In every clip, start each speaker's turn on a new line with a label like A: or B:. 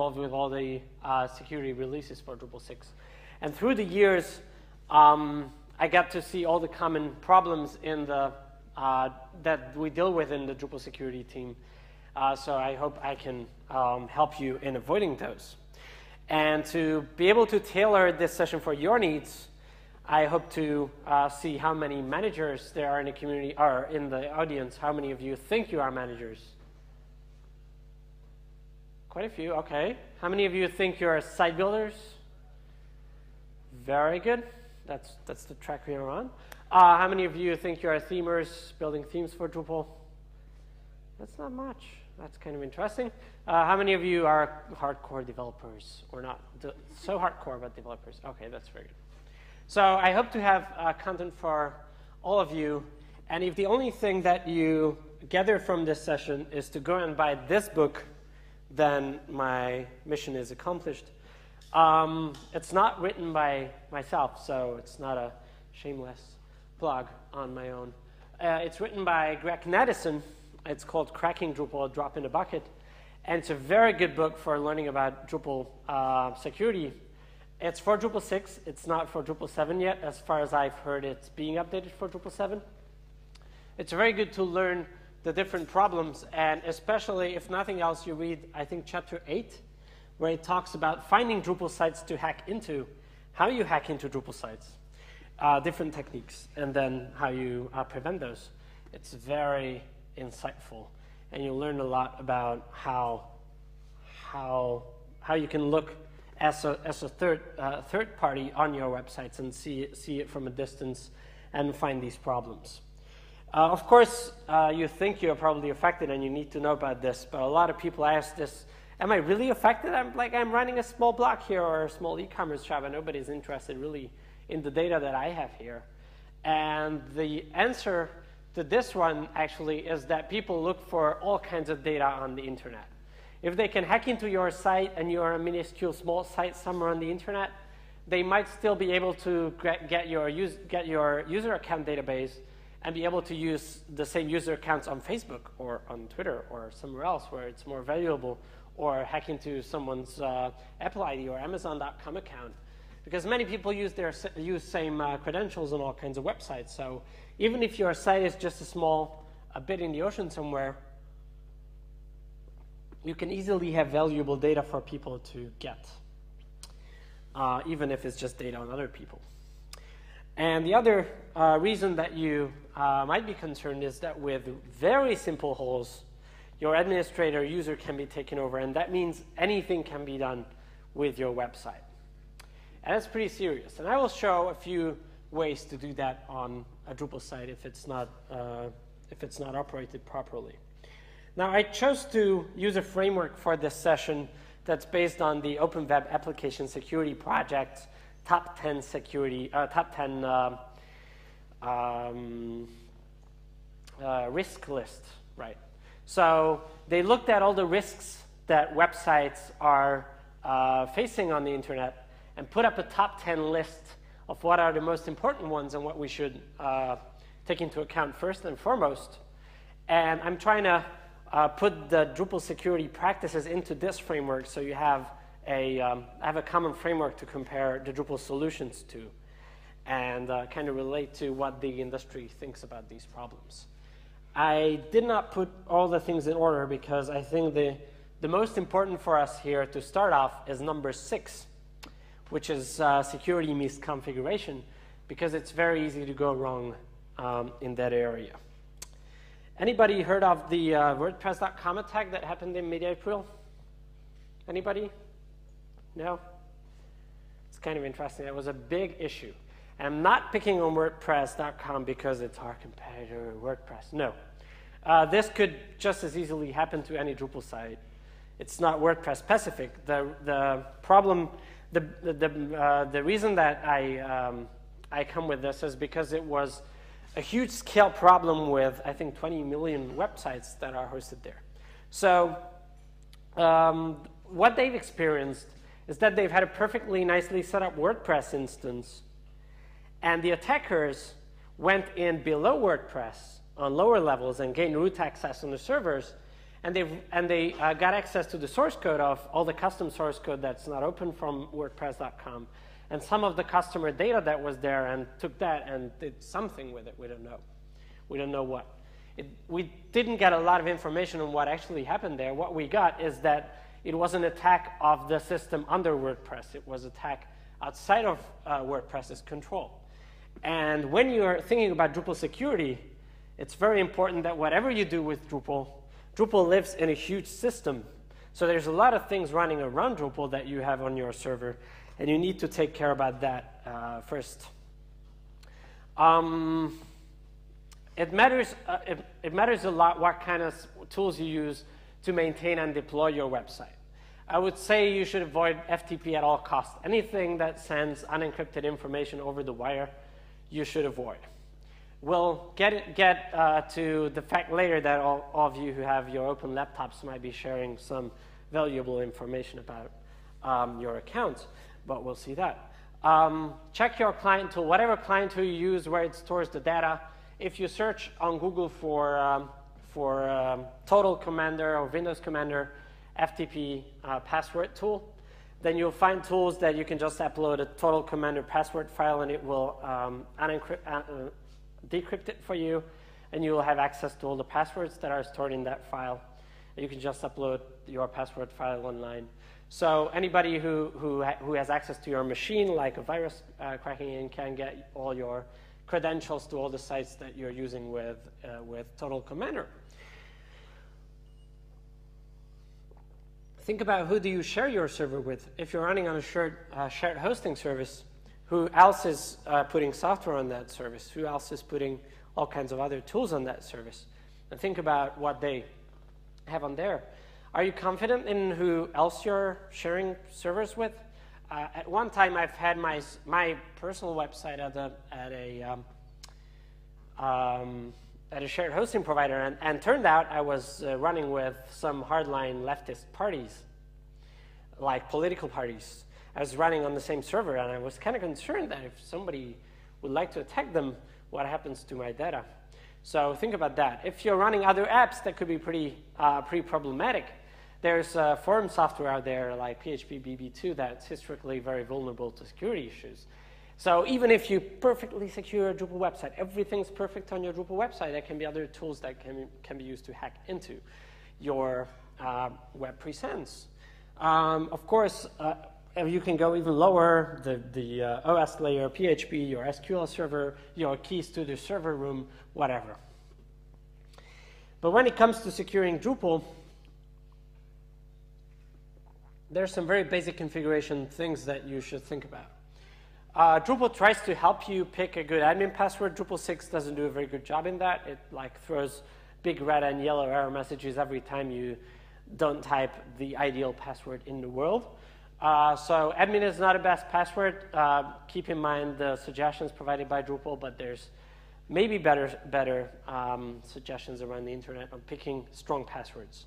A: involved with all the uh, security releases for Drupal 6. And through the years, um, I got to see all the common problems in the, uh, that we deal with in the Drupal security team. Uh, so I hope I can um, help you in avoiding those. And to be able to tailor this session for your needs, I hope to uh, see how many managers there are in the community, or in the audience. How many of you think you are managers? Quite a few, okay. How many of you think you're site builders? Very good. That's, that's the track we are on. Uh, how many of you think you're themers building themes for Drupal? That's not much. That's kind of interesting. Uh, how many of you are hardcore developers or not so hardcore but developers? Okay, that's very good. So I hope to have uh, content for all of you. And if the only thing that you gather from this session is to go and buy this book, then my mission is accomplished. Um, it's not written by myself, so it's not a shameless plug on my own. Uh, it's written by Greg Knaddison. It's called Cracking Drupal, Drop in a Bucket. And it's a very good book for learning about Drupal uh, security. It's for Drupal 6. It's not for Drupal 7 yet. As far as I've heard, it's being updated for Drupal 7. It's very good to learn the different problems, and especially if nothing else, you read, I think, chapter 8 where it talks about finding Drupal sites to hack into, how you hack into Drupal sites, uh, different techniques, and then how you uh, prevent those. It's very insightful, and you'll learn a lot about how, how, how you can look as a, as a third, uh, third party on your websites and see, see it from a distance and find these problems. Uh, of course, uh, you think you're probably affected and you need to know about this, but a lot of people ask this am I really affected? I'm like I'm running a small blog here or a small e-commerce shop and nobody's interested really in the data that I have here. And the answer to this one actually is that people look for all kinds of data on the internet. If they can hack into your site and you're a minuscule small site somewhere on the internet, they might still be able to get your, get your user account database and be able to use the same user accounts on Facebook or on Twitter or somewhere else where it's more valuable or hack into someone's uh, Apple ID or Amazon.com account. Because many people use their use same uh, credentials on all kinds of websites. So even if your site is just a small a bit in the ocean somewhere, you can easily have valuable data for people to get, uh, even if it's just data on other people. And the other uh, reason that you uh, might be concerned is that with very simple holes, your administrator user can be taken over, and that means anything can be done with your website. And that's pretty serious. And I will show a few ways to do that on a Drupal site if it's not, uh, if it's not operated properly. Now, I chose to use a framework for this session that's based on the Open Web Application Security Project top 10 security, uh, top 10 uh, um, uh, risk list, right? So they looked at all the risks that websites are uh, facing on the internet and put up a top 10 list of what are the most important ones and what we should uh, take into account first and foremost. And I'm trying to uh, put the Drupal security practices into this framework so you have a, um, have a common framework to compare the Drupal solutions to and uh, kind of relate to what the industry thinks about these problems. I did not put all the things in order because I think the, the most important for us here to start off is number six, which is uh, security misconfiguration, because it's very easy to go wrong um, in that area. Anybody heard of the uh, WordPress.com attack that happened in mid-April? Anybody? No? It's kind of interesting. It was a big issue. I'm not picking on WordPress.com because it's our competitor, WordPress. No. Uh, this could just as easily happen to any Drupal site. It's not WordPress specific. The, the problem, the, the, uh, the reason that I, um, I come with this is because it was a huge scale problem with, I think, 20 million websites that are hosted there. So um, what they've experienced is that they've had a perfectly nicely set up WordPress instance and the attackers went in below WordPress on lower levels and gained root access on the servers and they and they uh, got access to the source code of all the custom source code that's not open from WordPress.com, and some of the customer data that was there, and took that and did something with it. We don't know. We don't know what. It, we didn't get a lot of information on what actually happened there. What we got is that it was an attack of the system under WordPress. It was attack outside of uh, WordPress's control. And when you're thinking about Drupal security, it's very important that whatever you do with Drupal, Drupal lives in a huge system. So there's a lot of things running around Drupal that you have on your server, and you need to take care about that uh, first. Um, it, matters, uh, it, it matters a lot what kind of tools you use to maintain and deploy your website. I would say you should avoid FTP at all costs. Anything that sends unencrypted information over the wire, you should avoid. We'll get, get uh, to the fact later that all, all, of you who have your open laptops might be sharing some valuable information about um, your accounts, but we'll see that. Um, check your client tool, whatever client tool you use where it stores the data. If you search on Google for, um, for um, Total Commander or Windows Commander, FTP uh, password tool, then you'll find tools that you can just upload a total commander password file and it will um, uh, uh, decrypt it for you and you will have access to all the passwords that are stored in that file. And you can just upload your password file online. So anybody who, who, ha who has access to your machine, like a virus uh, cracking in, can get all your credentials to all the sites that you're using with, uh, with Total Commander. Think about who do you share your server with. If you're running on a shared, uh, shared hosting service, who else is uh, putting software on that service? Who else is putting all kinds of other tools on that service? And think about what they have on there. Are you confident in who else you're sharing servers with? Uh, at one time, I've had my, my personal website at a, at a, um, um, at a shared hosting provider, and, and turned out I was uh, running with some hardline leftist parties, like political parties. I was running on the same server, and I was kind of concerned that if somebody would like to attack them, what happens to my data? So think about that. If you're running other apps, that could be pretty, uh, pretty problematic. There's uh, forum software out there like PHP BB2 that's historically very vulnerable to security issues. So even if you perfectly secure a Drupal website, everything's perfect on your Drupal website, there can be other tools that can, can be used to hack into your uh, web presence. Um, of course, uh, you can go even lower, the, the uh, OS layer, PHP, your SQL server, your keys to the server room, whatever. But when it comes to securing Drupal, there's some very basic configuration things that you should think about. Uh, Drupal tries to help you pick a good admin password. Drupal 6 doesn't do a very good job in that. It like throws big red and yellow error messages every time you don't type the ideal password in the world. Uh, so admin is not a best password. Uh, keep in mind the suggestions provided by Drupal, but there's maybe better, better um, suggestions around the internet on picking strong passwords.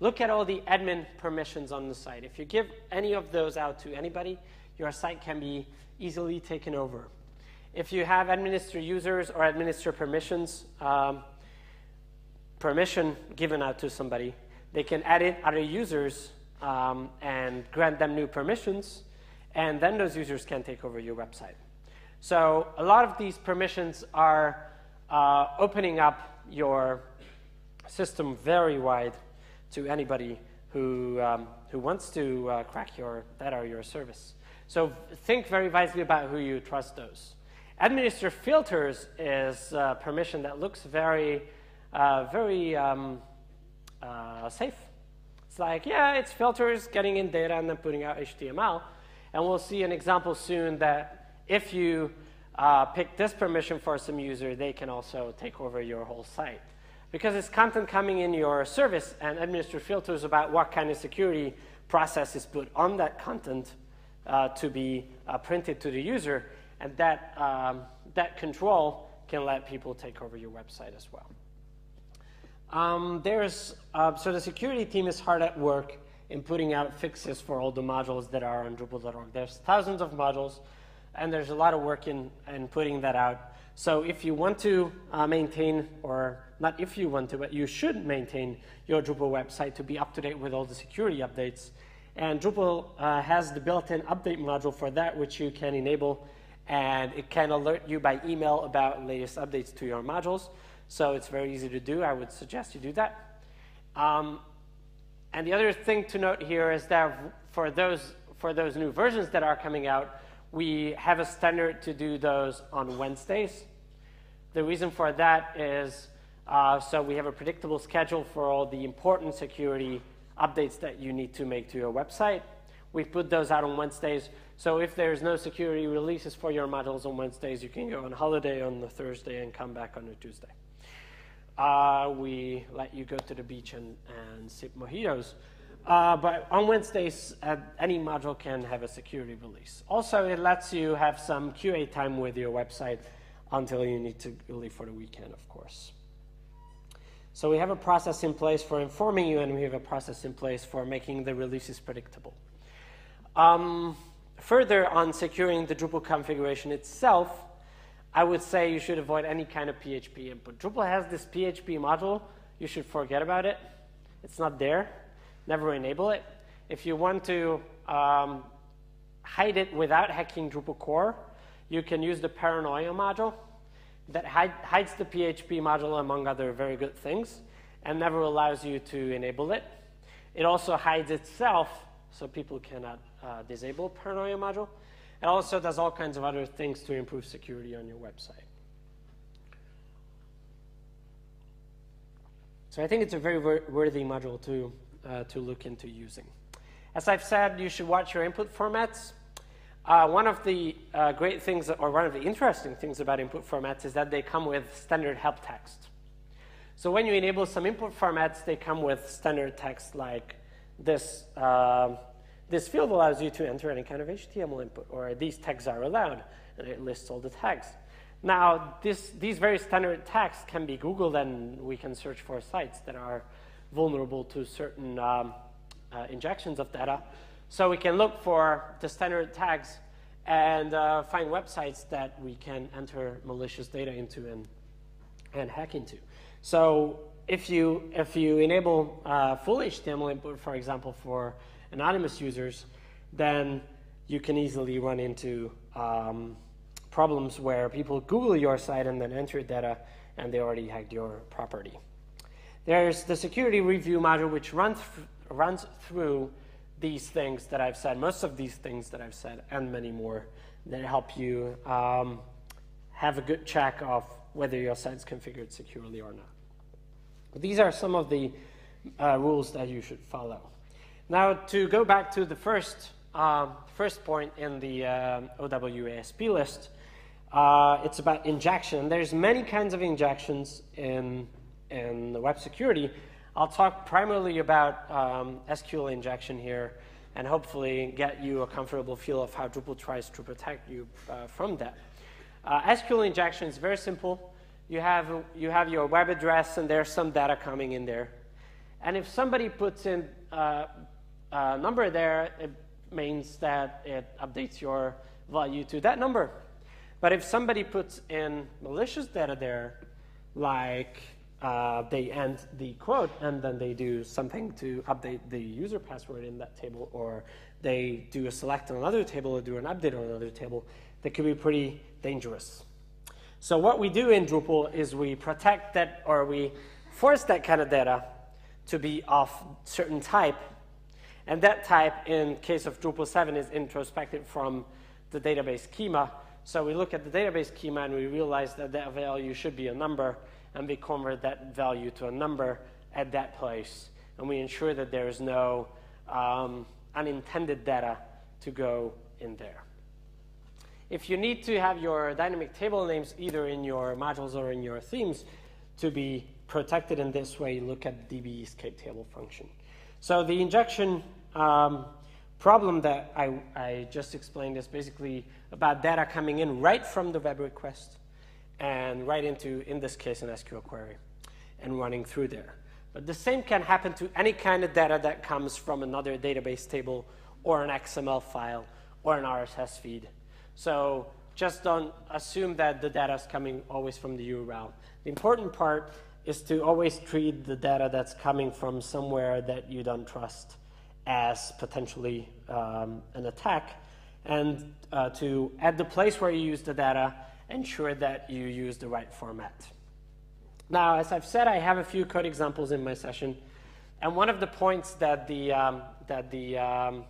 A: Look at all the admin permissions on the site. If you give any of those out to anybody, your site can be easily taken over. If you have administer users or administer permissions, um, permission given out to somebody, they can edit other users um, and grant them new permissions, and then those users can take over your website. So a lot of these permissions are uh, opening up your system very wide to anybody who, um, who wants to uh, crack your data or your service. So think very wisely about who you trust those. Administer filters is a permission that looks very, uh, very um, uh, safe. It's like, yeah, it's filters, getting in data, and then putting out HTML. And we'll see an example soon that if you uh, pick this permission for some user, they can also take over your whole site. Because it's content coming in your service and administer filters about what kind of security process is put on that content, uh, to be uh, printed to the user, and that, um, that control can let people take over your website as well. Um, there's, uh, so the security team is hard at work in putting out fixes for all the modules that are on Drupal.org. There's thousands of modules. and there's a lot of work in, in putting that out. So if you want to uh, maintain, or not if you want to, but you should maintain your Drupal website to be up to date with all the security updates. And Drupal uh, has the built-in update module for that, which you can enable, and it can alert you by email about latest updates to your modules. So it's very easy to do. I would suggest you do that. Um, and the other thing to note here is that for those, for those new versions that are coming out, we have a standard to do those on Wednesdays. The reason for that is uh, so we have a predictable schedule for all the important security updates that you need to make to your website. We put those out on Wednesdays. So if there's no security releases for your modules on Wednesdays, you can go on holiday on the Thursday and come back on the Tuesday. Uh, we let you go to the beach and, and sip mojitos. Uh, but on Wednesdays, uh, any module can have a security release. Also, it lets you have some QA time with your website until you need to leave for the weekend, of course. So we have a process in place for informing you, and we have a process in place for making the releases predictable. Um, further on securing the Drupal configuration itself, I would say you should avoid any kind of PHP input. Drupal has this PHP module. You should forget about it. It's not there. Never enable it. If you want to um, hide it without hacking Drupal core, you can use the Paranoia module that hide, hides the PHP module among other very good things and never allows you to enable it. It also hides itself so people cannot uh, disable Paranoia module. It also does all kinds of other things to improve security on your website. So I think it's a very worthy module to, uh, to look into using. As I've said, you should watch your input formats. Uh, one of the uh, great things, or one of the interesting things about input formats is that they come with standard help text. So when you enable some input formats, they come with standard text like this uh, this field allows you to enter any kind of HTML input, or these tags are allowed, and it lists all the tags. Now, this, these very standard tags can be Googled, and we can search for sites that are vulnerable to certain um, uh, injections of data. So we can look for the standard tags and uh, find websites that we can enter malicious data into and, and hack into. So if you, if you enable uh, full HTML input, for example, for anonymous users, then you can easily run into um, problems where people Google your site and then enter data and they already hacked your property. There's the security review module which runs, runs through these things that I've said, most of these things that I've said, and many more that help you um, have a good check of whether your site's configured securely or not. But these are some of the uh, rules that you should follow. Now, to go back to the first, um, first point in the um, OWASP list, uh, it's about injection. There's many kinds of injections in, in web security. I'll talk primarily about um, SQL injection here and hopefully get you a comfortable feel of how Drupal tries to protect you uh, from that. Uh, SQL injection is very simple. You have, you have your web address and there's some data coming in there. And if somebody puts in uh, uh, number there, it means that it updates your value to that number. But if somebody puts in malicious data there, like uh, they end the quote and then they do something to update the user password in that table, or they do a select on another table or do an update on another table, that could be pretty dangerous. So what we do in Drupal is we protect that, or we force that kind of data to be of certain type and that type, in case of Drupal 7, is introspected from the database schema. So we look at the database schema and we realize that that value should be a number, and we convert that value to a number at that place. And we ensure that there is no um, unintended data to go in there. If you need to have your dynamic table names either in your modules or in your themes to be protected in this way, look at the DB escape table function. So the injection um, problem that I, I just explained is basically about data coming in right from the web request and right into, in this case, an SQL query and running through there. But the same can happen to any kind of data that comes from another database table or an XML file or an RSS feed. So just don't assume that the data is coming always from the URL. The important part is to always treat the data that's coming from somewhere that you don't trust as potentially um, an attack, and uh, to, at the place where you use the data, ensure that you use the right format. Now, as I've said, I have a few code examples in my session, and one of the points that the, um, that the um,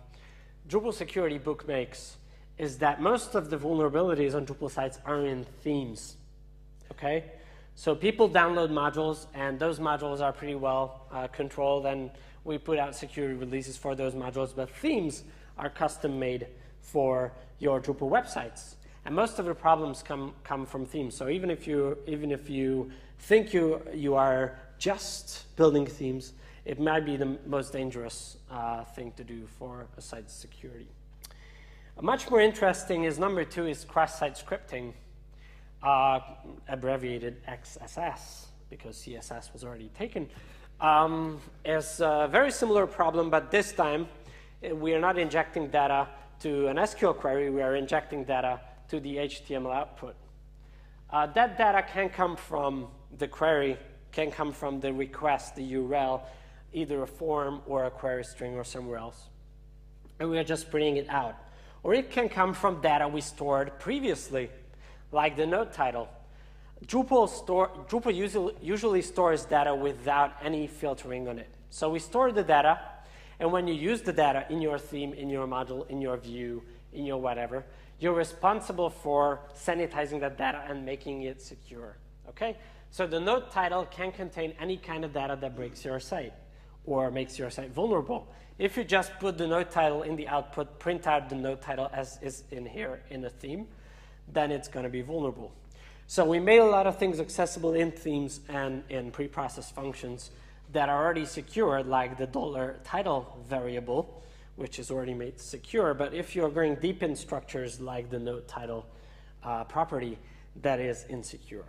A: Drupal security book makes is that most of the vulnerabilities on Drupal sites are in themes, okay? So people download modules, and those modules are pretty well uh, controlled, and we put out security releases for those modules, but themes are custom made for your Drupal websites. And most of the problems come, come from themes. So even if you, even if you think you, you are just building themes, it might be the most dangerous uh, thing to do for a site's security. Much more interesting is number two is cross-site scripting, uh, abbreviated XSS, because CSS was already taken um, is a very similar problem, but this time eh, we are not injecting data to an SQL query, we are injecting data to the HTML output. Uh, that data can come from the query, can come from the request, the URL, either a form or a query string or somewhere else. And we are just printing it out. Or it can come from data we stored previously, like the node title. Drupal, store, Drupal usually, usually stores data without any filtering on it. So we store the data, and when you use the data in your theme, in your module, in your view, in your whatever, you're responsible for sanitizing that data and making it secure. Okay? So the node title can contain any kind of data that breaks your site or makes your site vulnerable. If you just put the node title in the output, print out the node title as is in here in a theme, then it's going to be vulnerable. So we made a lot of things accessible in themes and in preprocessed functions that are already secure, like the dollar title variable, which is already made secure. But if you're going deep in structures like the node title uh, property, that is insecure.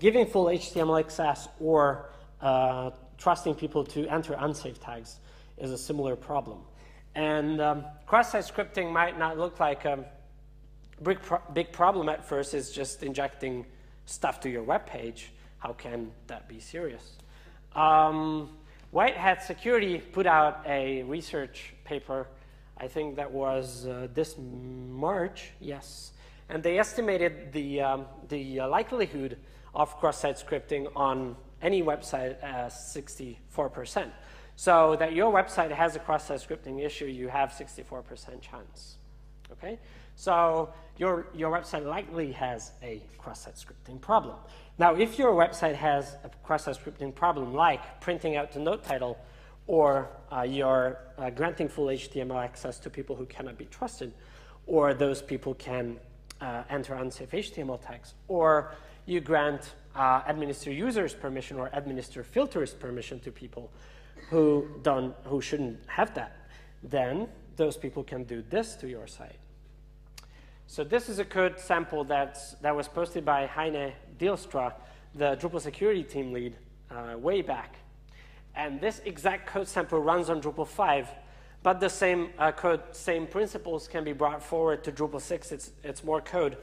A: Giving full HTML access or uh, trusting people to enter unsafe tags is a similar problem. And um, cross-site scripting might not look like a big, pro big problem at first, it's just injecting stuff to your web page, how can that be serious? Um, White Hat Security put out a research paper, I think that was uh, this March, yes, and they estimated the, um, the likelihood of cross-site scripting on any website as 64%. So that your website has a cross-site scripting issue, you have 64% chance, okay? So your, your website likely has a cross-site scripting problem. Now, if your website has a cross-site scripting problem, like printing out the node title, or uh, you're uh, granting full HTML access to people who cannot be trusted, or those people can uh, enter unsafe HTML tags, or you grant uh, administer users permission or administer filters permission to people who, don't, who shouldn't have that, then those people can do this to your site. So this is a code sample that's, that was posted by Heine Deelstra, the Drupal security team lead, uh, way back. And this exact code sample runs on Drupal 5, but the same uh, code, same principles can be brought forward to Drupal 6. It's, it's more code,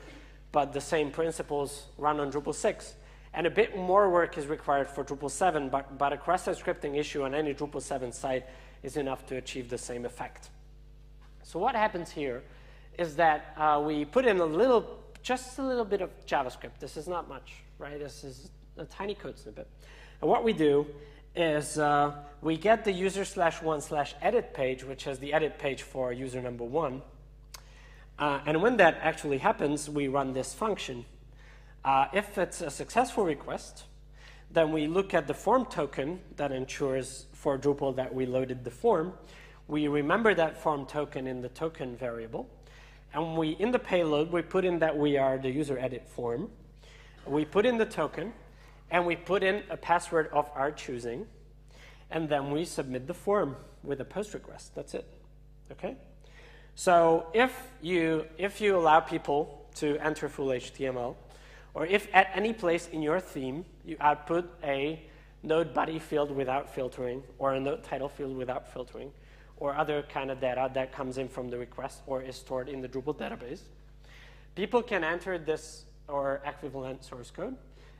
A: but the same principles run on Drupal 6. And a bit more work is required for Drupal 7, but, but a cross-site scripting issue on any Drupal 7 site is enough to achieve the same effect. So what happens here is that uh, we put in a little, just a little bit of JavaScript. This is not much, right? This is a tiny code snippet. And what we do is uh, we get the user slash one slash edit page, which has the edit page for user number one. Uh, and when that actually happens, we run this function. Uh, if it's a successful request, then we look at the form token that ensures for Drupal that we loaded the form. We remember that form token in the token variable. And we, in the payload, we put in that we are the user edit form. We put in the token, and we put in a password of our choosing, and then we submit the form with a post request. That's it. Okay? So if you, if you allow people to enter full HTML, or if at any place in your theme you output a node body field without filtering, or a node title field without filtering, or other kind of data that comes in from the request or is stored in the Drupal database, people can enter this or equivalent source code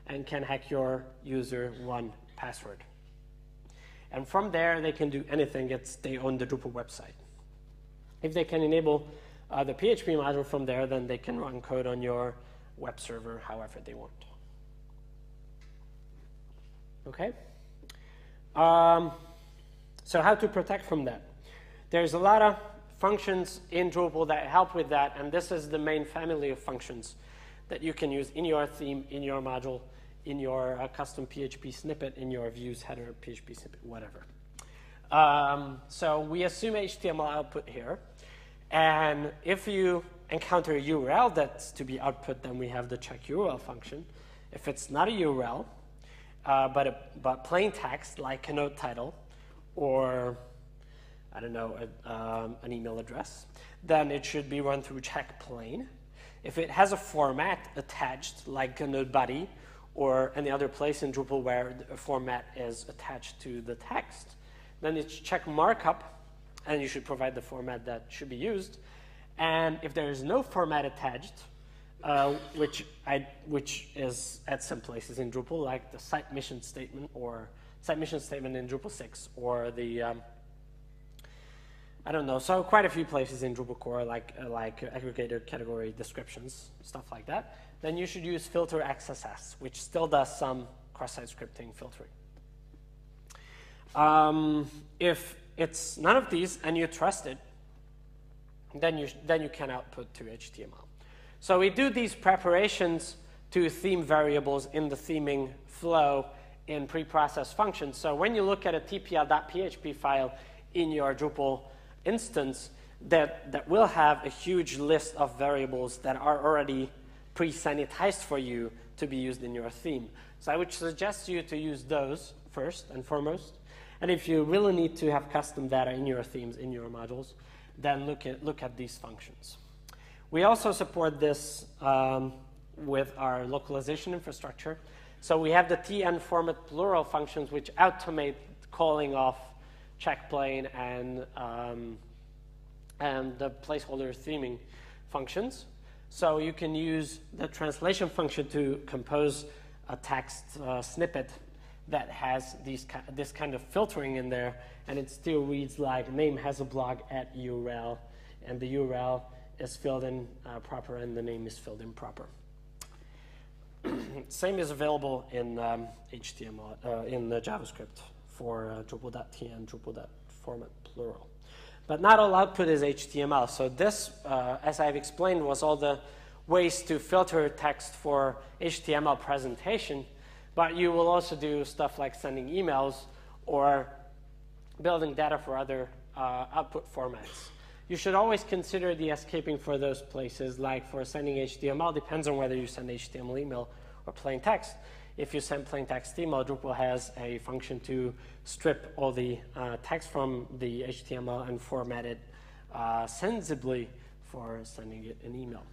A: and can hack your user one password. And from there, they can do anything. It's they own the Drupal website. If they can enable uh, the PHP module from there, then they can run code on your web server however they want. Okay? Um, so how to protect from that? There's a lot of functions in Drupal that help with that, and this is the main family of functions that you can use in your theme, in your module, in your uh, custom PHP snippet, in your views header, PHP snippet, whatever. Um, so we assume HTML output here. And if you encounter a URL that's to be output, then we have the check URL function. If it's not a URL, uh, but, a, but plain text like a node title or, I don't know, a, um, an email address, then it should be run through check plain. If it has a format attached like a node body or any other place in Drupal where a format is attached to the text, then it's check markup and you should provide the format that should be used. And if there is no format attached, uh, which, I, which is at some places in Drupal, like the site mission statement or site mission statement in Drupal 6, or the, um, I don't know, so quite a few places in Drupal core, like, uh, like aggregator category descriptions, stuff like that, then you should use filter XSS, which still does some cross-site scripting filtering. Um, if it's none of these and you trust it, then you, then you can output to HTML. So we do these preparations to theme variables in the theming flow in preprocessed functions. So when you look at a tpl.php file in your Drupal instance, that, that will have a huge list of variables that are already pre-sanitized for you to be used in your theme. So I would suggest you to use those first and foremost. And if you really need to have custom data in your themes, in your modules, then look at, look at these functions. We also support this um, with our localization infrastructure. So we have the tn format plural functions which automate calling of check plain and, um, and the placeholder theming functions. So you can use the translation function to compose a text uh, snippet that has these, this kind of filtering in there, and it still reads like name has a blog at URL, and the URL is filled in uh, proper and the name is filled in proper. Same is available in um, HTML, uh, in the JavaScript for uh, Drupal.tn, Drupal.format plural. But not all output is HTML. So this, uh, as I've explained, was all the ways to filter text for HTML presentation. But you will also do stuff like sending emails or building data for other uh, output formats. You should always consider the escaping for those places, like for sending HTML, depends on whether you send HTML email or plain text. If you send plain text email, Drupal has a function to strip all the uh, text from the HTML and format it uh, sensibly for sending it an email.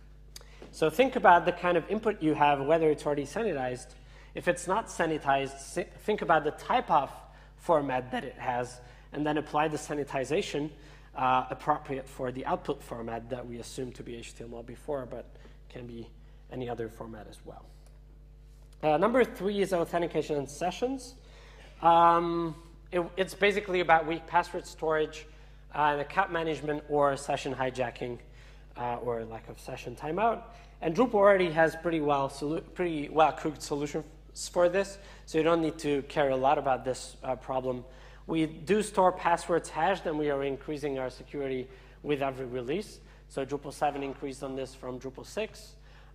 A: So think about the kind of input you have, whether it's already sanitized if it's not sanitized, think about the type of format that it has, and then apply the sanitization uh, appropriate for the output format that we assume to be HTML before, but can be any other format as well. Uh, number three is authentication and sessions. Um, it, it's basically about weak password storage, uh, and account management, or session hijacking, uh, or lack of session timeout. And Drupal already has pretty well, pretty well cooked solutions for this, so you don't need to care a lot about this uh, problem. We do store passwords hashed, and we are increasing our security with every release. So Drupal 7 increased on this from Drupal 6.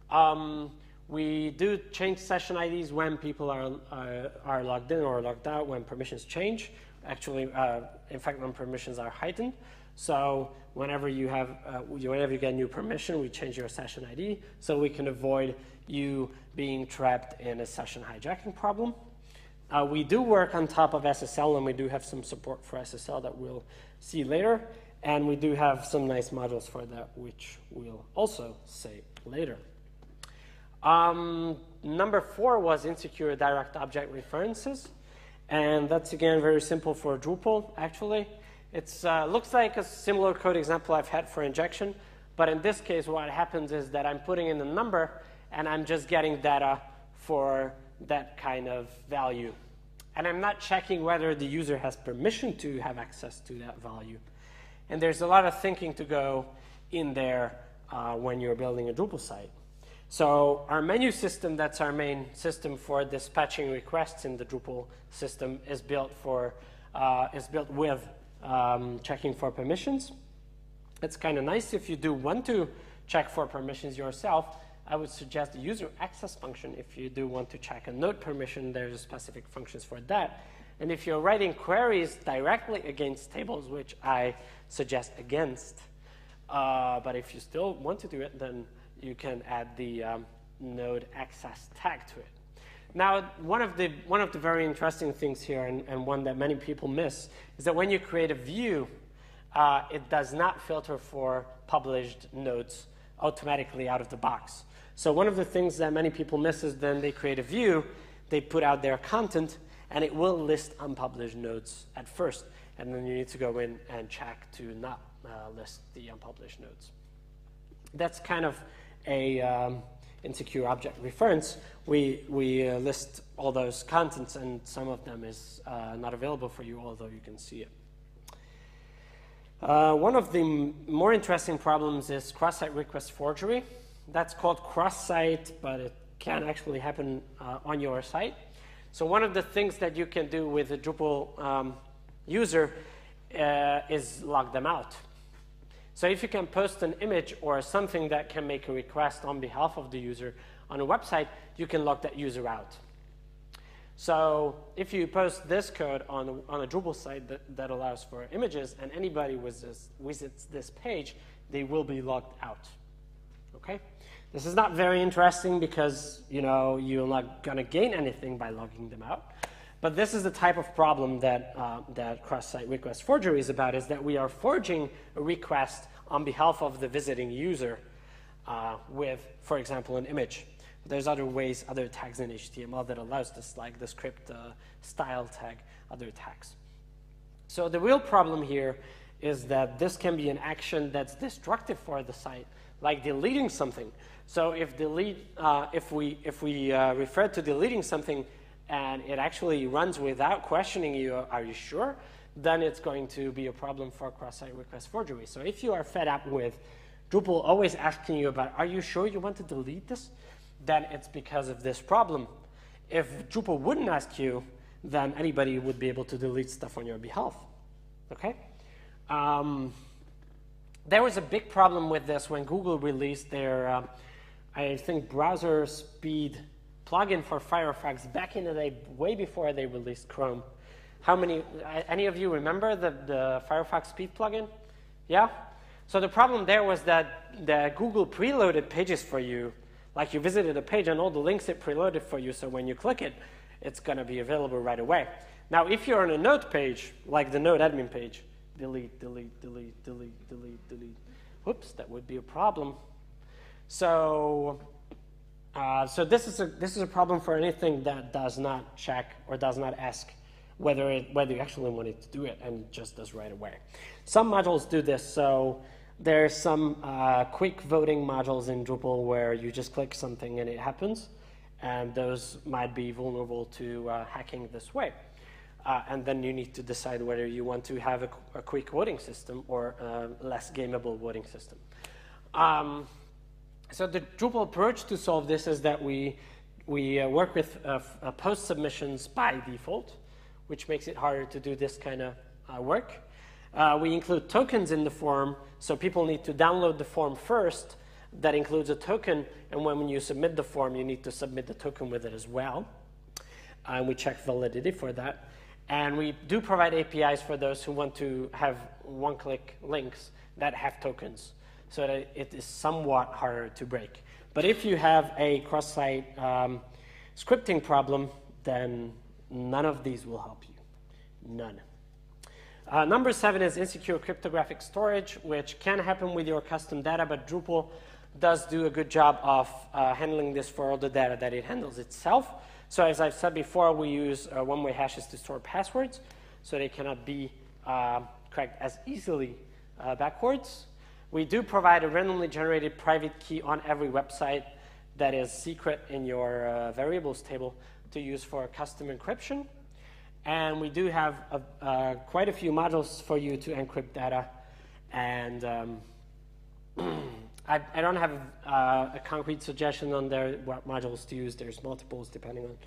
A: Um, we do change session IDs when people are, uh, are logged in or logged out, when permissions change. Actually, uh, in fact, when permissions are heightened. So whenever you have, uh, whenever you get new permission, we change your session ID so we can avoid you being trapped in a session hijacking problem. Uh, we do work on top of SSL, and we do have some support for SSL that we'll see later. And we do have some nice modules for that, which we'll also say later. Um, number four was insecure direct object references. And that's, again, very simple for Drupal, actually. It uh, looks like a similar code example I've had for injection, But in this case, what happens is that I'm putting in a number and I'm just getting data for that kind of value. And I'm not checking whether the user has permission to have access to that value. And there's a lot of thinking to go in there uh, when you're building a Drupal site. So our menu system, that's our main system for dispatching requests in the Drupal system, is built for uh, is built with um, checking for permissions. It's kind of nice if you do want to check for permissions yourself. I would suggest the user access function. If you do want to check a node permission, there's specific functions for that. And if you're writing queries directly against tables, which I suggest against, uh, but if you still want to do it, then you can add the um, node access tag to it. Now, one of the, one of the very interesting things here, and, and one that many people miss, is that when you create a view, uh, it does not filter for published nodes automatically out of the box. So one of the things that many people miss is then they create a view, they put out their content, and it will list unpublished nodes at first. And then you need to go in and check to not uh, list the unpublished nodes. That's kind of a um, insecure object reference. We, we uh, list all those contents, and some of them is uh, not available for you, although you can see it. Uh, one of the more interesting problems is cross-site request forgery. That's called cross-site, but it can actually happen uh, on your site. So one of the things that you can do with a Drupal um, user uh, is log them out. So if you can post an image or something that can make a request on behalf of the user on a website, you can log that user out. So if you post this code on, on a Drupal site that, that allows for images and anybody visits, visits this page, they will be logged out. Okay? This is not very interesting because you know, you're not going to gain anything by logging them out. But this is the type of problem that, uh, that cross-site request forgery is about, is that we are forging a request on behalf of the visiting user uh, with, for example, an image. There's other ways, other tags in HTML that allows this, like the script uh, style tag, other tags. So the real problem here is that this can be an action that's destructive for the site, like deleting something. So if delete, uh, if we if we uh, refer to deleting something, and it actually runs without questioning you, are you sure? Then it's going to be a problem for cross-site request forgery. So if you are fed up with Drupal always asking you about, are you sure you want to delete this? Then it's because of this problem. If Drupal wouldn't ask you, then anybody would be able to delete stuff on your behalf. Okay? Um, there was a big problem with this when Google released their, uh, I think, browser speed plugin for Firefox back in the day, way before they released Chrome. How many, any of you remember the, the Firefox Speed plugin? Yeah? So the problem there was that, that Google preloaded pages for you. Like you visited a page and all the links it preloaded for you, so when you click it, it's going to be available right away. Now, if you're on a node page, like the node admin page, delete, delete, delete, delete, delete, delete. Whoops, that would be a problem. So uh, so this is, a, this is a problem for anything that does not check or does not ask whether, it, whether you actually wanted to do it and just does right away. Some modules do this. So there's some uh, quick voting modules in Drupal where you just click something and it happens. And those might be vulnerable to uh, hacking this way. Uh, and then you need to decide whether you want to have a, a quick voting system or a less gameable voting system. Um, so the Drupal approach to solve this is that we, we uh, work with uh, uh, post submissions by default, which makes it harder to do this kind of uh, work. Uh, we include tokens in the form, so people need to download the form first. That includes a token, and when you submit the form, you need to submit the token with it as well. And we check validity for that. And we do provide APIs for those who want to have one-click links that have tokens so that it is somewhat harder to break. But if you have a cross-site um, scripting problem, then none of these will help you. None. Uh, number seven is insecure cryptographic storage, which can happen with your custom data, but Drupal does do a good job of uh, handling this for all the data that it handles itself. So as I've said before, we use uh, one-way hashes to store passwords, so they cannot be uh, cracked as easily uh, backwards. We do provide a randomly generated private key on every website that is secret in your uh, variables table to use for custom encryption. And we do have a, uh, quite a few modules for you to encrypt data. And um, I, I, don't have uh, a concrete suggestion on there what modules to use. There's multiples depending on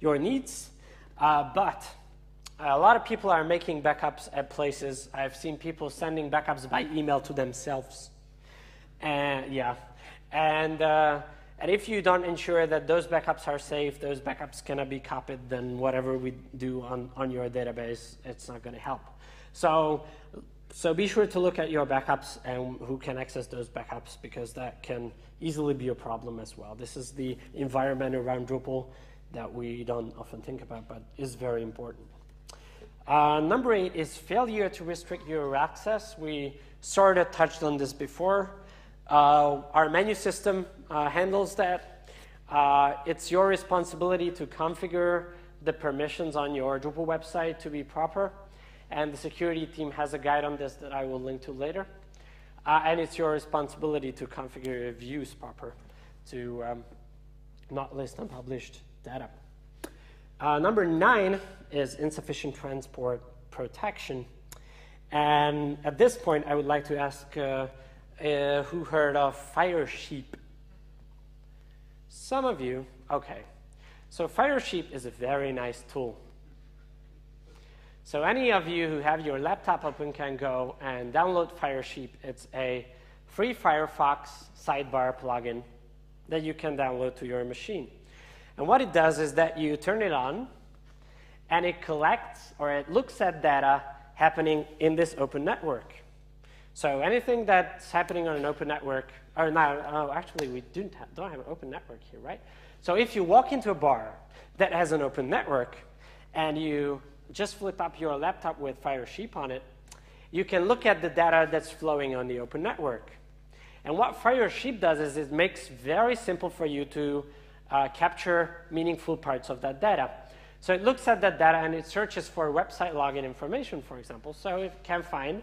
A: your needs. Uh, but a lot of people are making backups at places. I've seen people sending backups by email to themselves. And yeah, and uh, and if you don't ensure that those backups are safe, those backups cannot be copied, then whatever we do on, on your database, it's not going to help. So, so be sure to look at your backups and who can access those backups because that can easily be a problem as well. This is the environment around Drupal that we don't often think about, but is very important. Uh, number eight is failure to restrict your access. We sort of touched on this before. Uh, our menu system uh, handles that. Uh, it's your responsibility to configure the permissions on your Drupal website to be proper. And the security team has a guide on this that I will link to later. Uh, and it's your responsibility to configure your views proper to um, not list unpublished data. Uh, number nine is insufficient transport protection. And at this point, I would like to ask uh, uh, who heard of Firesheep? Some of you, okay. So Firesheep is a very nice tool. So any of you who have your laptop open can go and download Firesheep. It's a free Firefox sidebar plugin that you can download to your machine. And what it does is that you turn it on, and it collects or it looks at data happening in this open network. So anything that's happening on an open network, or no, actually we don't have, don't have an open network here, right? So if you walk into a bar that has an open network and you just flip up your laptop with Firesheep on it, you can look at the data that's flowing on the open network. And what Firesheep does is it makes very simple for you to uh, capture meaningful parts of that data. So it looks at that data and it searches for website login information, for example. So it can find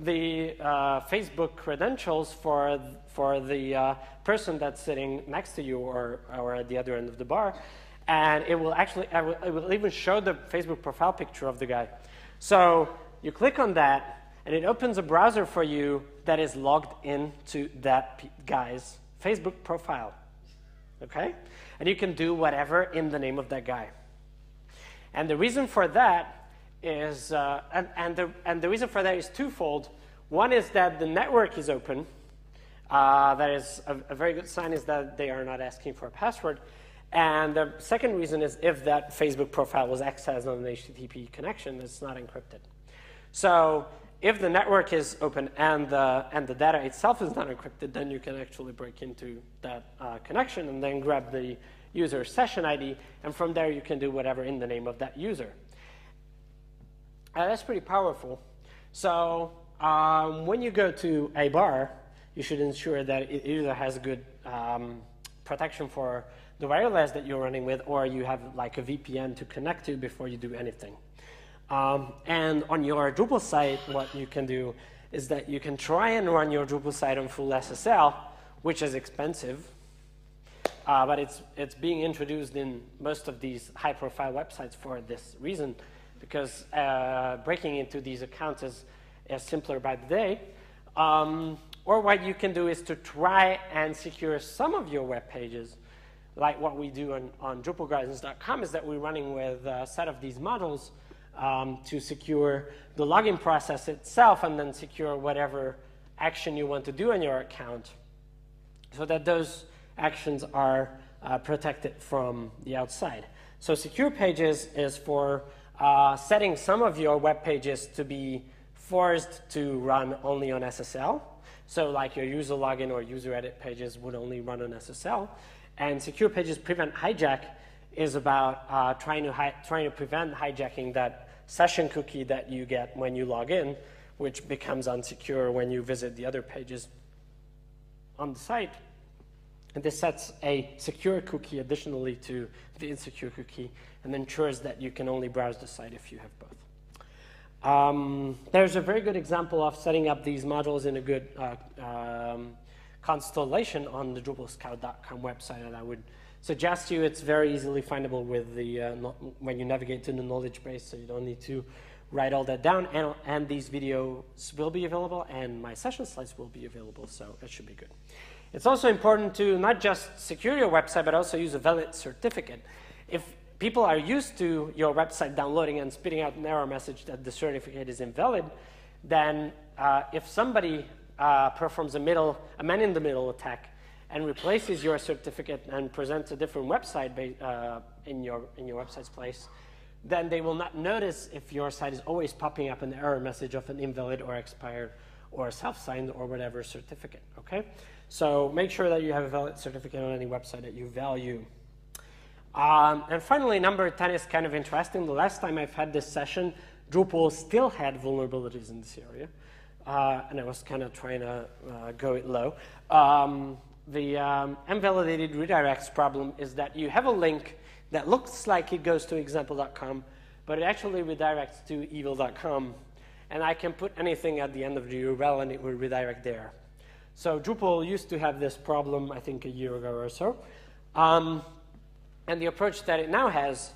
A: the uh, Facebook credentials for, for the uh, person that's sitting next to you or, or at the other end of the bar. And it will actually, it will even show the Facebook profile picture of the guy. So you click on that, and it opens a browser for you that is logged into that guy's Facebook profile. Okay? And you can do whatever in the name of that guy. And the reason for that is, uh, and, and, the, and the reason for that is twofold. One is that the network is open. Uh, that is a, a, very good sign is that they are not asking for a password. And the second reason is if that Facebook profile was accessed on an HTTP connection, it's not encrypted. So if the network is open and the, and the data itself is not encrypted, then you can actually break into that uh, connection and then grab the user session ID, and from there you can do whatever in the name of that user. Uh, that's pretty powerful. So um, when you go to a bar, you should ensure that it either has good um, protection for the wireless that you're running with, or you have like a VPN to connect to before you do anything. Um, and on your Drupal site, what you can do is that you can try and run your Drupal site on full SSL, which is expensive, uh, but it's, it's being introduced in most of these high-profile websites for this reason because uh, breaking into these accounts is, is simpler by the day. Um, or what you can do is to try and secure some of your web pages, like what we do on, on DrupalGardens.com is that we're running with a set of these models um, to secure the login process itself and then secure whatever action you want to do on your account so that those actions are uh, protected from the outside. So secure pages is for uh, setting some of your web pages to be forced to run only on SSL. So like your user login or user edit pages would only run on SSL. And secure pages prevent hijack is about uh, trying, to trying to prevent hijacking that session cookie that you get when you log in, which becomes unsecure when you visit the other pages on the site. And this sets a secure cookie additionally to the insecure cookie and ensures that you can only browse the site if you have both. Um, there's a very good example of setting up these modules in a good uh, um, constellation on the DrupalScout.com website, and I would suggest you it's very easily findable with the uh, when you navigate to the knowledge base, so you don't need to write all that down. And, and these videos will be available, and my session slides will be available, so it should be good. It's also important to not just secure your website, but also use a valid certificate. If people are used to your website downloading and spitting out an error message that the certificate is invalid, then uh, if somebody uh, performs a middle, a man-in-the-middle attack and replaces your certificate and presents a different website uh, in, your, in your website's place, then they will not notice if your site is always popping up an error message of an invalid or expired or self-signed or whatever certificate, okay? So make sure that you have a valid certificate on any website that you value. Um, and finally, number 10 is kind of interesting. The last time I've had this session, Drupal still had vulnerabilities in this area. Uh, and I was kind of trying to uh, go it low. Um, the um, unvalidated redirects problem is that you have a link that looks like it goes to example.com, but it actually redirects to evil.com. And I can put anything at the end of the URL and it will redirect there. So Drupal used to have this problem, I think, a year ago or so. Um, and the approach that it now has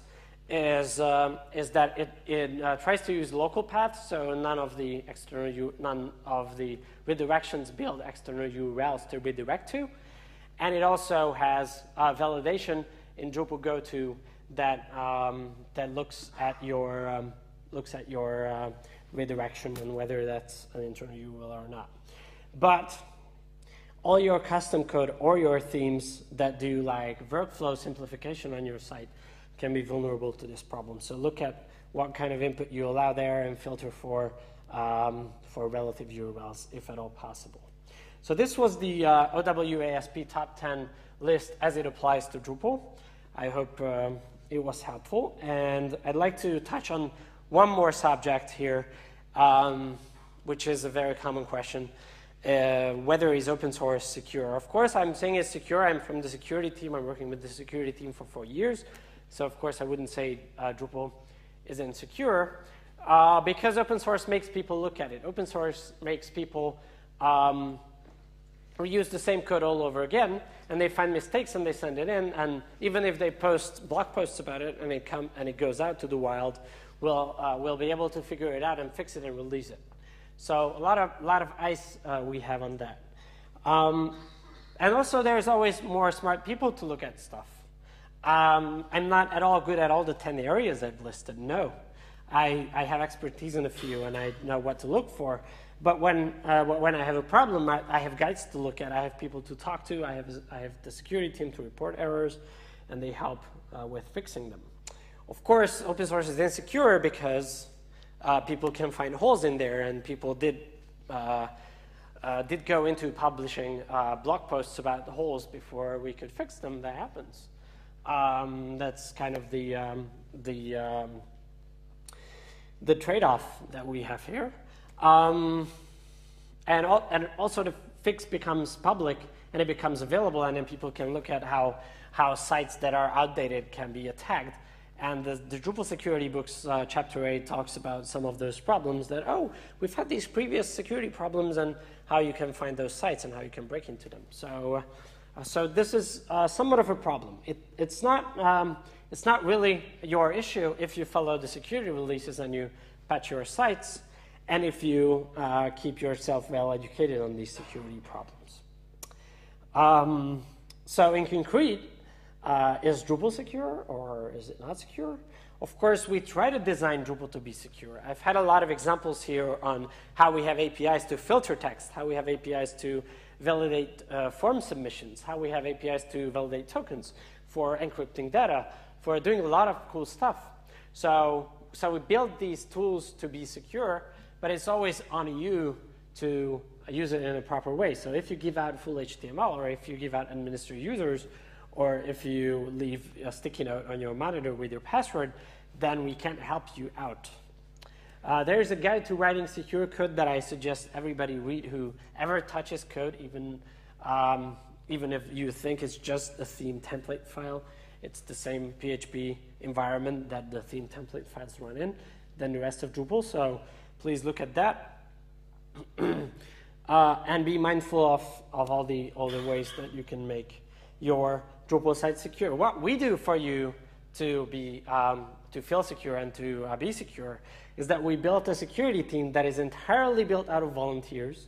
A: is, um, is that it, it uh, tries to use local paths, so none of the external U none of the redirections build external URLs to redirect to, and it also has uh, validation in Drupal GoTo that um, that looks at your um, looks at your uh, redirection and whether that's an internal URL or not. But all your custom code or your themes that do like workflow simplification on your site can be vulnerable to this problem. So look at what kind of input you allow there and filter for, um, for relative URLs if at all possible. So this was the uh, OWASP top 10 list as it applies to Drupal. I hope um, it was helpful. And I'd like to touch on one more subject here, um, which is a very common question uh, whether it's open source secure. Of course, I'm saying it's secure. I'm from the security team. I'm working with the security team for four years. So of course, I wouldn't say uh, Drupal is insecure uh, because open source makes people look at it. Open source makes people um, reuse the same code all over again, and they find mistakes and they send it in. And even if they post blog posts about it and it come and it goes out to the wild, we'll uh, we'll be able to figure it out and fix it and release it. So a lot of, lot of ice uh, we have on that. Um, and also there's always more smart people to look at stuff. Um, I'm not at all good at all the 10 areas I've listed, no. I, I have expertise in a few and I know what to look for. But when, uh, when I have a problem, I, I, have guides to look at. I have people to talk to. I have, I have the security team to report errors, and they help uh, with fixing them. Of course, open source is insecure because uh, people can find holes in there, and people did uh, uh, did go into publishing uh, blog posts about the holes before we could fix them. That happens. Um, that's kind of the um, the um, the trade-off that we have here, um, and and also the fix becomes public and it becomes available, and then people can look at how how sites that are outdated can be attacked and the, the Drupal security books, uh, chapter 8, talks about some of those problems that, oh, we've had these previous security problems and how you can find those sites and how you can break into them. So, uh, so this is uh, somewhat of a problem. It, it's, not, um, it's not really your issue if you follow the security releases and you patch your sites and if you uh, keep yourself well educated on these security problems. Um, so in concrete, uh, is Drupal secure or is it not secure? Of course, we try to design Drupal to be secure. I've had a lot of examples here on how we have APIs to filter text, how we have APIs to validate uh, form submissions, how we have APIs to validate tokens for encrypting data, for doing a lot of cool stuff. So, so we build these tools to be secure, but it's always on you to use it in a proper way. So if you give out full HTML or if you give out administer users, or if you leave a sticky note on your monitor with your password, then we can't help you out. Uh, there is a guide to writing secure code that I suggest everybody read who ever touches code, even, um, even if you think it's just a theme template file. It's the same PHP environment that the theme template files run in. than the rest of Drupal. So please look at that. uh, and be mindful of, of all, the, all the ways that you can make your Drupal site secure. What we do for you to, be, um, to feel secure and to uh, be secure is that we built a security team that is entirely built out of volunteers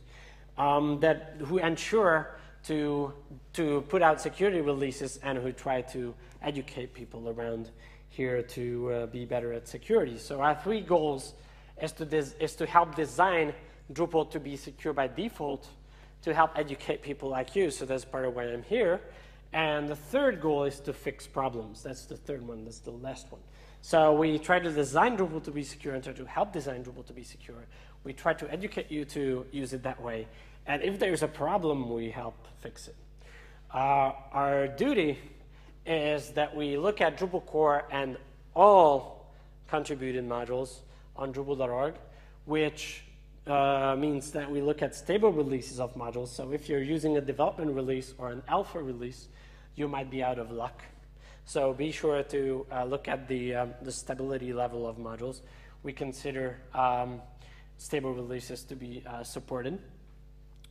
A: um, that, who ensure to, to put out security releases and who try to educate people around here to uh, be better at security. So our three goals is to, is to help design Drupal to be secure by default, to help educate people like you. So that's part of why I'm here. And the third goal is to fix problems. That's the third one. That's the last one. So we try to design Drupal to be secure and try to help design Drupal to be secure. We try to educate you to use it that way. And if there's a problem, we help fix it. Uh, our duty is that we look at Drupal core and all contributed modules on Drupal.org, which uh, means that we look at stable releases of modules. So if you're using a development release or an alpha release, you might be out of luck. So be sure to uh, look at the, um, the stability level of modules. We consider um, stable releases to be uh, supported.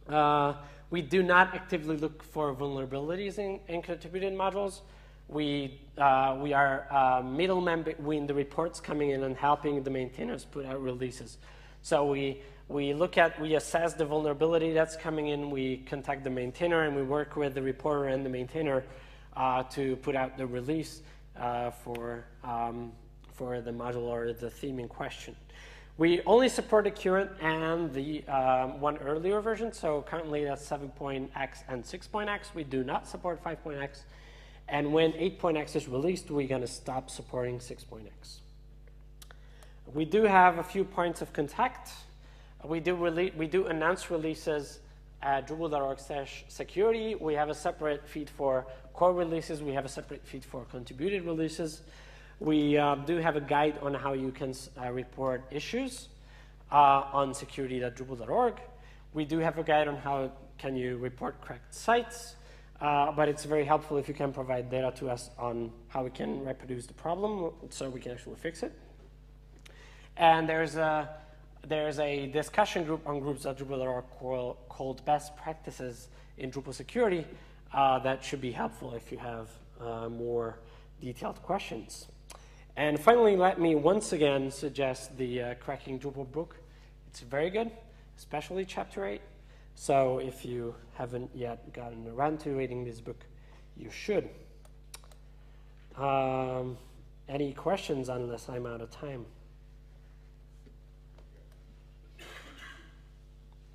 A: Uh, we do not actively look for vulnerabilities in, in contributed modules. We, uh, we are uh, middlemen between the reports coming in and helping the maintainers put out releases. So we, we look at, we assess the vulnerability that's coming in, we contact the maintainer, and we work with the reporter and the maintainer uh, to put out the release uh, for, um, for the module or the theme in question. We only support the current and the um, one earlier version, so currently that's 7.x and 6.x. We do not support 5.x. And when 8.x is released, we're going to stop supporting 6.x. We do have a few points of contact. We do, we do announce releases at Drupal.org security. We have a separate feed for core releases. We have a separate feed for contributed releases. We uh, do have a guide on how you can uh, report issues uh, on security.drupal.org. We do have a guide on how can you report cracked sites, uh, but it's very helpful if you can provide data to us on how we can reproduce the problem so we can actually fix it. And there's a, there's a discussion group on groups.drupal.org called Best Practices in Drupal Security uh, that should be helpful if you have uh, more detailed questions. And finally, let me once again suggest the uh, Cracking Drupal book. It's very good, especially Chapter 8. So if you haven't yet gotten around to reading this book, you should. Um, any questions unless I'm out of time?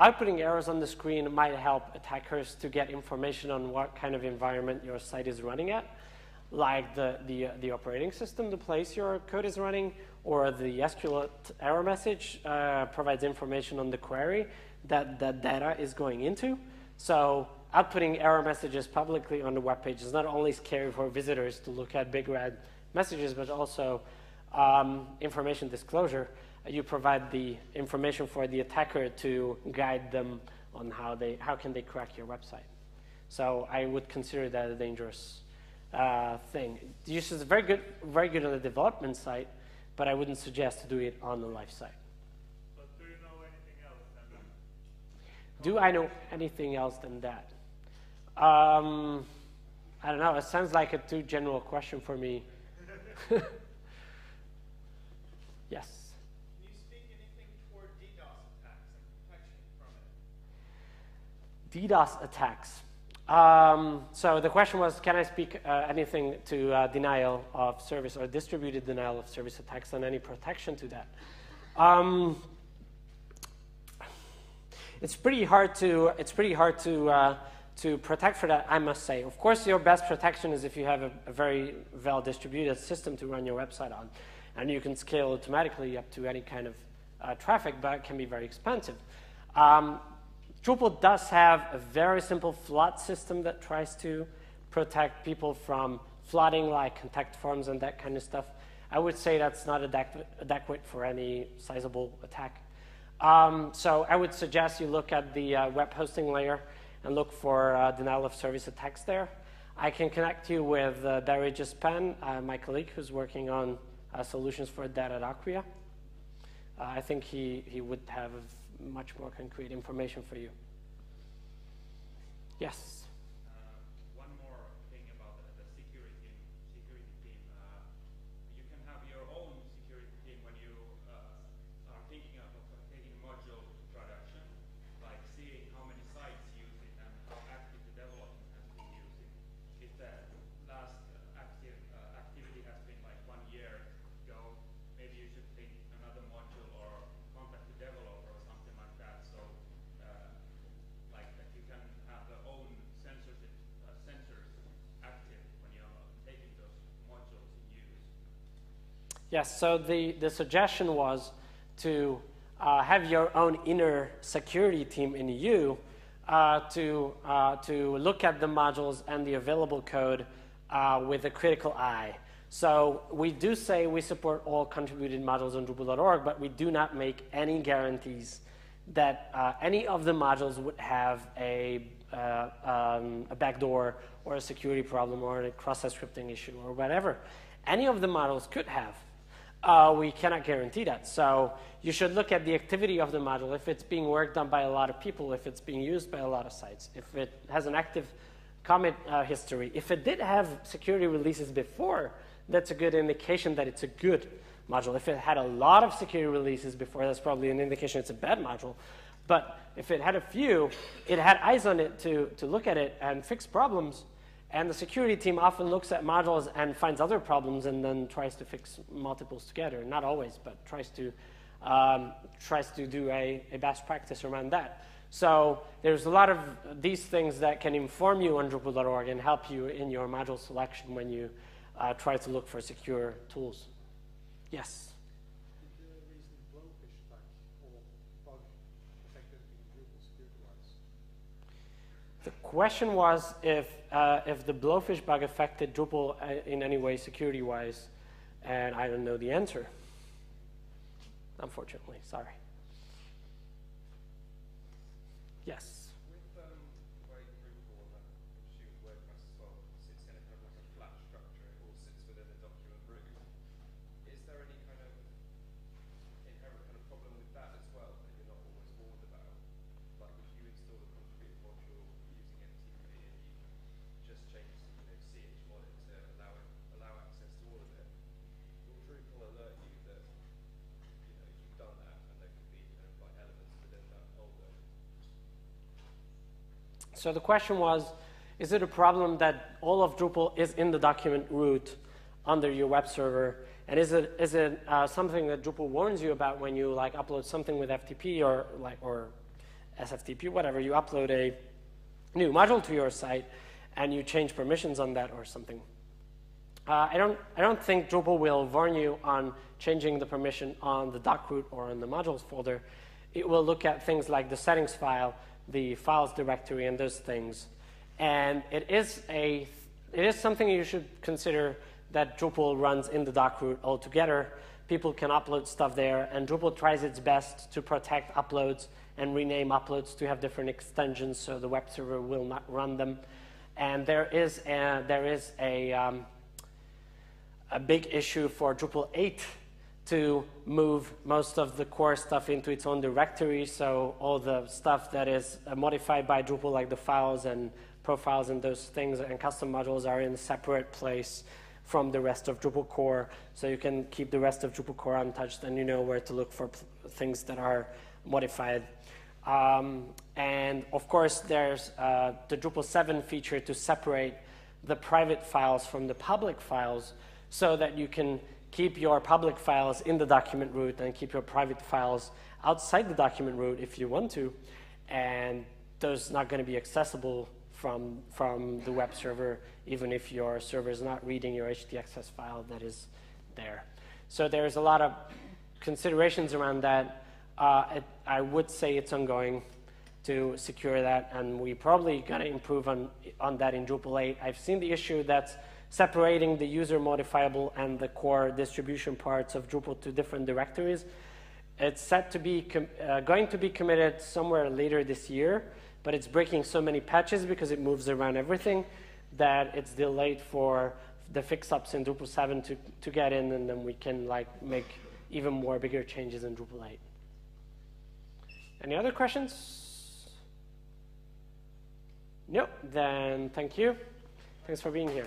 A: outputting errors on the screen might help attackers to get information on what kind of environment your site is running at, like the, the, the operating system, the place your code is running, or the SQL error message uh, provides information on the query that that data is going into. So outputting error messages publicly on the web page is not only scary for visitors to look at big red messages, but also um, information disclosure. You provide the information for the attacker to guide them on how they how can they crack your website. So I would consider that a dangerous uh, thing. This is very good, very good on the development side, but I wouldn't suggest to do it on the live site.
B: But do you know anything else than that?
A: Do I know anything else than that? Um, I don't know. It sounds like a too general question for me. yes.
B: Can you speak anything toward DDoS attacks and protection from it?
A: DDoS attacks. Um, so the question was, can I speak uh, anything to uh, denial of service or distributed denial of service attacks and any protection to that? Um, it's pretty hard to it's pretty hard to uh, to protect for that, I must say. Of course, your best protection is if you have a, a very well-distributed system to run your website on. And you can scale automatically up to any kind of uh, traffic, but it can be very expensive. Um, Drupal does have a very simple flood system that tries to protect people from flooding, like contact forms and that kind of stuff. I would say that's not adequate for any sizable attack. Um, so I would suggest you look at the uh, web hosting layer and look for uh, denial of service attacks there. I can connect you with uh, Darius Penn, uh, my colleague who's working on uh, solutions for that at Acquia. Uh, I think he, he would have much more concrete information for you. Yes? Yes, so the, the suggestion was to uh, have your own inner security team in you uh, to, uh, to look at the modules and the available code uh, with a critical eye. So we do say we support all contributed modules on Drupal.org, but we do not make any guarantees that uh, any of the modules would have a, uh, um, a backdoor or a security problem or a cross-site scripting issue or whatever. Any of the models could have. Uh, we cannot guarantee that. So you should look at the activity of the module, if it's being worked on by a lot of people, if it's being used by a lot of sites, if it has an active commit uh, history. If it did have security releases before, that's a good indication that it's a good module. If it had a lot of security releases before, that's probably an indication it's a bad module. But if it had a few, it had eyes on it to, to look at it and fix problems, and the security team often looks at modules and finds other problems and then tries to fix multiples together. Not always, but tries to, um, tries to do a, a best practice around that. So there's a lot of these things that can inform you on Drupal.org and help you in your module selection when you uh, try to look for secure tools. Yes? The question was if, uh, if the blowfish bug affected Drupal uh, in any way security-wise, and I don't know the answer, unfortunately. Sorry. Yes? So the question was, is it a problem that all of Drupal is in the document root under your web server? And is it, is it uh, something that Drupal warns you about when you like upload something with FTP or, like, or SFTP, whatever, you upload a new module to your site and you change permissions on that or something? Uh, I, don't, I don't think Drupal will warn you on changing the permission on the doc root or on the modules folder. It will look at things like the settings file the files directory and those things. And it is, a, it is something you should consider that Drupal runs in the doc root altogether. People can upload stuff there, and Drupal tries its best to protect uploads and rename uploads to have different extensions so the web server will not run them. And there is a, there is a, um, a big issue for Drupal 8 to move most of the core stuff into its own directory. So all the stuff that is uh, modified by Drupal, like the files and profiles and those things and custom modules are in a separate place from the rest of Drupal core. So you can keep the rest of Drupal core untouched and you know where to look for things that are modified. Um, and of course, there's uh, the Drupal 7 feature to separate the private files from the public files so that you can keep your public files in the document root and keep your private files outside the document root if you want to. And those not going to be accessible from, from the web server, even if your server is not reading your htaccess file that is there. So there's a lot of considerations around that. Uh, it, I would say it's ongoing. to secure that, and we probably gonna improve on, on that in Drupal 8. I've seen the issue that's separating the user modifiable and the core distribution parts of Drupal to different directories. It's set to be uh, going to be committed somewhere later this year, but it's breaking so many patches because it moves around everything that it's delayed for the fix-ups in Drupal 7 to, to get in, and then we can like make even more bigger changes in Drupal 8. Any other questions? Nope, then thank you. Thanks for being here.